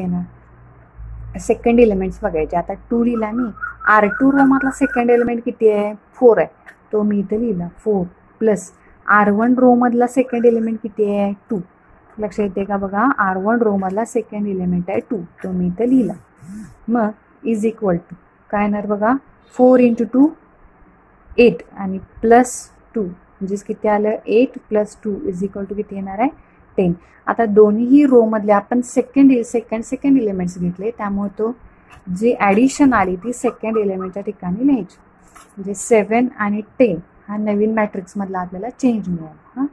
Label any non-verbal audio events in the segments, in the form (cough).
येणार second elements बघायचे. आता टू लिहिला मी. आर टू रोमातला सेकंड एलिमेंट किती आहे? फोर आहे. तो मी इथं लिहिला. फोर प्लस आर वन रोमधला सेकंड एलिमेंट किती आहे? टू लक्ष येते का बघा? आर वन रोमधला सेकंड एलिमेंट आहे टू तो मी इथं लिहिला. मग इज इक्वल टू काय येणार बघा? फोर इंटू टू एट आणि प्लस टू म्हणजेच किती आलं? Eight plus two is equal to किती येणार आहे? टेन आता दोन्हीही रोमधले आपण सेकंड सेकंड सेकंड एलिमेंट्स घेतले. त्यामुळे तो जी ॲडिशन आली ती सेकंड एलिमेंटच्या ठिकाणी लिहायची म्हणजे सेवन आणि टेन हा नवीन मॅट्रिक्समधला आपल्याला चेंज मिळाला. हां?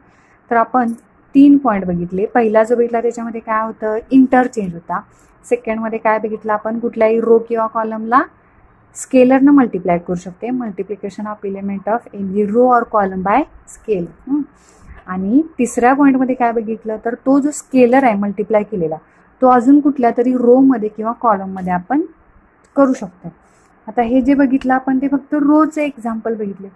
तर आपण तीन पॉईंट बघितले. पहिला जो बघितला त्याच्यामध्ये काय होतं? इंटरचेंज होता. सेकंडमध्ये काय बघितलं आपण? कुठल्याही रो किंवा कॉलमला स्केलरनं मल्टिप्लाय करू शकते. Multiplication of element of any row or column by scale आणि तिसऱ्या पॉईंटमध्ये काय बघितलं तर तो जो स्केलर आहे मल्टिप्लाय केलेला तो अजून कुठल्या तरी रोमध्ये किंवा कॉलममध्ये आपण करू शकतो. आता हे जे बघितलं आपण ते फक्त रोचं एक्झाम्पल बघितले.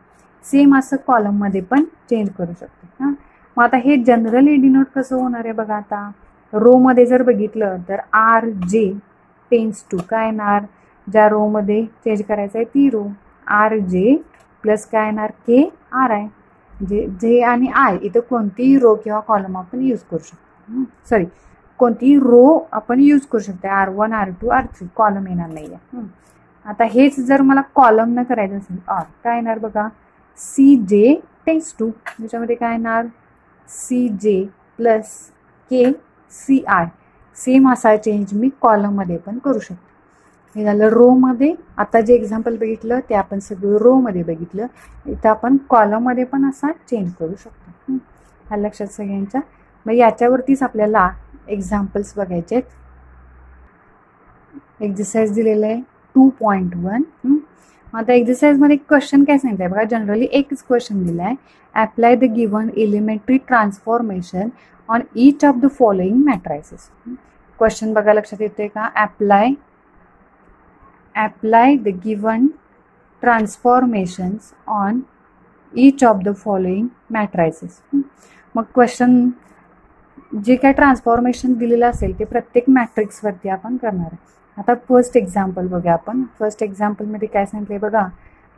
सेम असं कॉलममध्ये पण चेंज करू शकतो. हां? मग आता हे जनरली डिनोट कसं होणार आहे बघा आता? रोमध्ये जर बघितलं तर आर जे टेन्स टू काय येणार? ज्या रोमध्ये चेंज करायचं आहे ती रो आर जे प्लस काय येणार? के आर आय जे जे आणि आय इथं कोणतीही रो किंवा कॉलम आपण यूज करू शकतो. सॉरी कोणतीही रो आपण यूज करू शकतो. R one R two R three column येणार नाही आहे आता हेच जर मला कॉलमनं करायचं असेल ऑर काय येणार बघा? सी जे टेन्स टू त्याच्यामध्ये काय येणार? C J plus K C I same असा चेंज मी कॉलममध्ये पण करू शकतो. हे झालं रोमध्ये आता जे एक्झाम्पल बघितलं ते आपण सगळं रोमध्ये बघितलं. इथं आपण कॉलममध्ये पण असा चेंज करू शकतो. हा. लक्षात सगळ्यांच्या. मग याच्यावरतीच आपल्याला एक्झाम्पल्स बघायचे आहेत. एक्झरसाइज दिलेलं आहे टू पॉईंट वन आता एक्झरसाइजमध्ये क्वेश्चन काय सांगितलं आहे बघा जनरली एकच क्वेश्चन दिला आहे apply the given elementary transformation on each of the following matrices question बघा लक्षात येते का? Apply apply the given transformations on each of the following matrices मग क्वेश्चन जे काय ट्रान्सफॉर्मेशन दिलेलं असेल ते प्रत्येक मॅट्रिक्सवरती आपण करणार आहे. आता फर्स्ट एक्झाम्पल बघूया आपण. फर्स्ट एक्झाम्पलमध्ये काय सांगितलं बघा.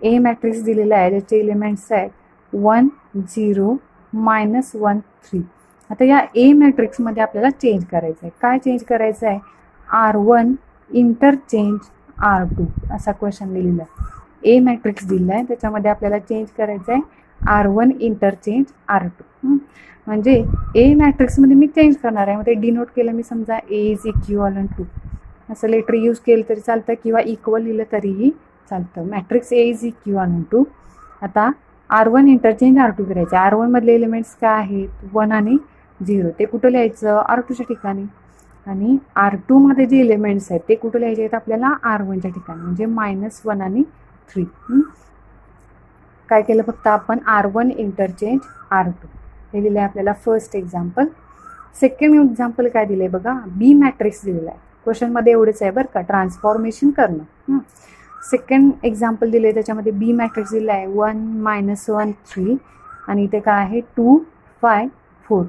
ए मॅट्रिक्स दिलेला आहे ज्याचे एलिमेंट्स आहेत one zero minus one three आता या ए मॅट्रिक्समध्ये आपल्याला चेंज करायचं आहे काय चेंज करायचं आहे R one interchange R two असा क्वेश्चन दिलेला आहे. ए मॅट्रिक्स दिलेला आहे. त्याच्यामध्ये आपल्याला चेंज करायचं आहे. R one interchange R two म्हणजे ए मॅट्रिक्समध्ये मी चेंज करणार आहे. मग ते डिनोट केलं मी समजा ए इज इक्युअल टू असं लेटर यूज केलं तरी चालतं किंवा इक्वल लिहिलं तरीही चालतं. Matrix A is equal to आता R one interchange R two करायचे आर वनमधले एलिमेंट्स काय आहेत? वन आणि झिरो ते कुठं लिहायचं? आर टूच्या ठिकाणी. आणि आर टूमध्ये जे एलिमेंट्स आहेत ते कुठं लिहायचे आहेत आपल्याला आर वनच्या ठिकाणी म्हणजे मायनस वन आणि थ्री काय केलं फक्त आपण R one interchange R two हे दिलं आहे आपल्याला फर्स्ट एक्झाम्पल सेकंड एक्झाम्पल काय दिलं आहे बघा? बी मॅट्रिक्स दिलेला आहे. क्वेश्चनमध्ये एवढंच आहे बरं का? ट्रान्सफॉर्मेशन करणं. सेकंड एक्झाम्पल दिले त्याच्यामध्ये बी मॅट्रिक्स दिलं आहे वन मायनस वन थ्री आणि इथे काय आहे? टू फाय फोर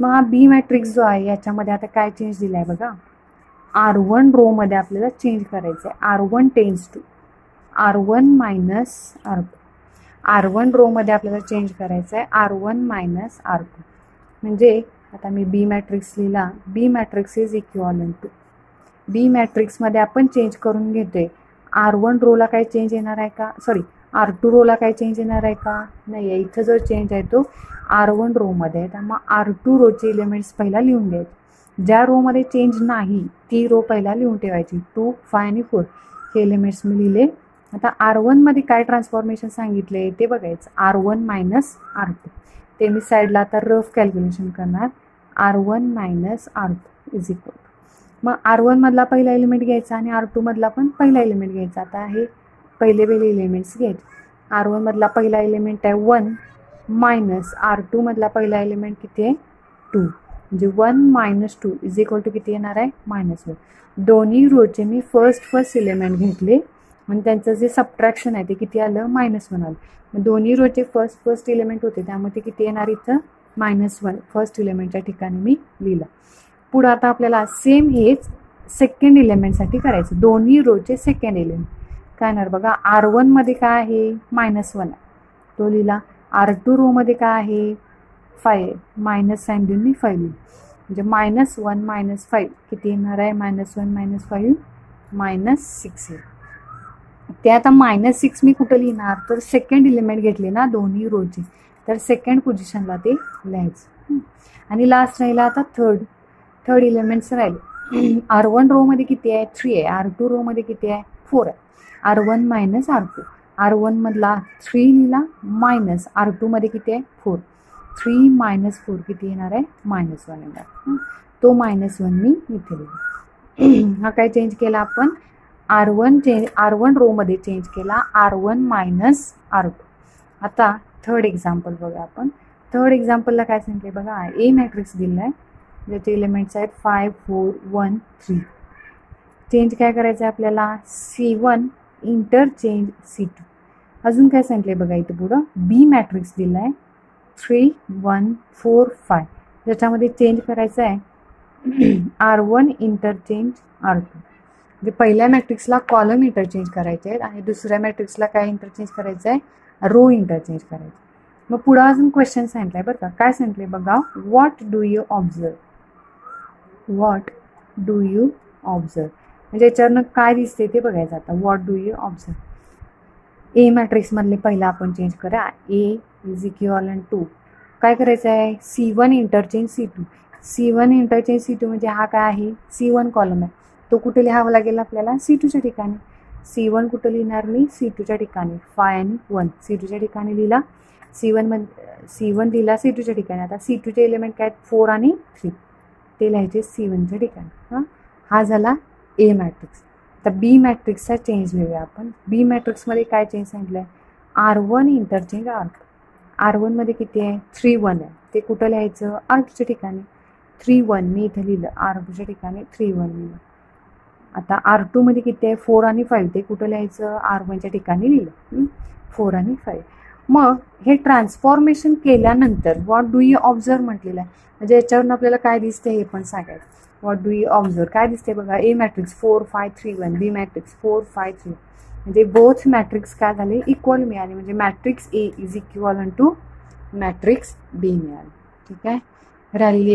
मग हा बी मॅट्रिक्स जो आहे याच्यामध्ये आता काय चेंज दिला आहे बघा आर वन रोमध्ये आपल्याला चेंज करायचं आहे R one tends to R one minus R two R one रोमध्ये आपल्याला चेंज करायचं आहे R one minus R two म्हणजे आता मी बी मॅट्रिक्स लिहिला. B matrix is equal to B मॅट्रिक्समध्ये आपण चेंज करून घेतोय. आर वन रोला काय चेंज येणार आहे का? सॉरी आर टू रोला काय चेंज येणार आहे का? नाही आहे इथं जो चेंज आहे तो आर वन रोमध्ये आहे. त्यामुळे आर टू रोचे एलिमेंट्स पहिला लिहून घ्यायचे. ज्या रोमध्ये चेंज नाही ती रो पहिला लिहून ठेवायची. टू फाय आणि फोर हे एलिमेंट्स मी लिहिले. आता आर वनमध्ये काय ट्रान्सफॉर्मेशन सांगितले ते बघायचं. R one minus R two ते मी साईडला आता रफ कॅल्क्युलेशन करणार. R one minus R two is equal मग आर वनमधला पहिला एलिमेंट घ्यायचा आणि आर टूमधला पण पहिला एलिमेंट घ्यायचा. आता हे पहिले पहिले एलिमेंट्स घ्यायचे आर वनमधला पहिला एलिमेंट आहे वन मायनस आर टूमधला पहिला एलिमेंट किती आहे? टू म्हणजे one minus two is equal to किती येणार आहे? मायनस वन दोन्ही रोचे मी फर्स्ट फर्स्ट एलिमेंट घेतले. म्हणजे त्यांचं जे सबट्रॅक्शन आहे ते किती आलं? मायनस वन आलं. मग दोन्ही रोचे फर्स्ट फर्स्ट एलिमेंट होते. त्यामुळे ते किती येणार इथं? मायनस वन फर्स्ट एलिमेंटच्या ठिकाणी मी लिहिलं. पुढं आता आपल्याला सेम हेच सेकंड इलेमेंटसाठी करायचं. दोन्ही रोचे सेकंड इलेमेंट काय येणार बघा आर वनमध्ये काय आहे? मायनस वन आहे. तो लिहिला आर टू रोमध्ये काय आहे? फाय मायनस साईन देऊन मी फाईव्ह म्हणजे मायनस वन मायनस फाईव्ह किती येणार आहे? Minus one minus five minus six येईल. ते आता मायनस सिक्स मी कुठं लिहिणार? तर सेकंड इलिमेंट घेतले ना दोन्ही रोचे तर सेकंड पोझिशनला ते लिहायचं. आणि लास्ट राहिला आता थर्ड थर्ड इलेमेंट्स राहील. (clears throat) आर वन रोमध्ये किती आहे? थ्री आहे. आर टू रोमध्ये किती आहे? फोर आहे. R one minus R two. R वनमधला three लिहिला मायनस आर टूमध्ये किती आहे? फोर थ्री मायनस फोर किती येणार आहे? मायनस वन येणार तो मायनस वन मी इथे लिहिला. (clears throat) हा काय चेंज केला आपण? R one change R one रोमध्ये change केला. R one minus R two. आता थर्ड एक्झाम्पल बघा आपण. थर्ड एक्झाम्पलला काय सांगते बघा? ए मॅट्रिक्स दिलेला आहे. ज्याचे एलिमेंट्स आहेत five four one three change काय करायचं आहे आपल्याला? C one interchange C two अजून काय सांगितले बघा इथं पुढं? बी मॅट्रिक्स दिला आहे थ्री वन फोर फाय ज्याच्यामध्ये चेंज करायचं आहे R one interchange R two म्हणजे पहिल्या मॅट्रिक्सला कॉलम इंटरचेंज करायचे आहेत आणि दुसऱ्या मॅट्रिक्सला काय इंटरचेंज करायचं आहे रो इंटरचेंज करायचं मग पुढं अजून क्वेश्चन सांगितलं आहे बरं का. काय सांगितले बघा? What do you observe what do you observe म्हणजे याच्यावरनं काय दिसते ते बघायचं आता. What do you observe A मॅट्रिक्समधले पहिला आपण चेंज करा ए इज इक्युअल टू काय करायचं आहे C one interchange C two C one interchange C two म्हणजे हा काय आहे? सी वन कॉलम आहे. तो कुठे लिहावा लागेल आपल्याला? सी टूच्या ठिकाणी. सी वन कुठं लिहिणार मी? सी टूच्या ठिकाणी. फाय आणि वन सी टूच्या ठिकाणी लिहिला. सी वनमध्ये सी वन लिहिला सी टूच्या ठिकाणी. आता सी टूचे एलिमेंट काय आहेत? फोर आणि थ्री ते लिहायचे सी वनच्या ठिकाणी. हां? हा झाला ए मॅट्रिक्स आता बी मॅट्रिक्सचा चेंज लिहूया आपण. बी मॅट्रिक्समध्ये काय चेंज सांगितलं आहे R one interchange R R वनमध्ये किती आहे? थ्री वन आहे. ते कुठं लिहायचं? आर्कच्या ठिकाणी. थ्री वन मी इथं लिहिलं. आर टूच्या ठिकाणी थ्री वन लिहिलं. आता आर टूमध्ये किती आहे? फोर आणि फाईव्ह ते कुठं लिहायचं? आर वनच्या ठिकाणी लिहिलं. फोर आणि फाईव्ह मग हे ट्रान्सफॉर्मेशन केल्यानंतर व्हॉट डू यू ऑब्झर्व म्हटलेलं आहे? म्हणजे याच्यावरून आपल्याला काय दिसते हे पण सांगायचं. व्हॉट डू यू ऑब्झर्व काय दिसते बघा A matrix four five three one B matrix four five three म्हणजे बोथ मॅट्रिक्स काय झाले? इक्वल मिळाले. म्हणजे matrix A is equal to matrix B मिळाले. ठीक आहे? राहिलेली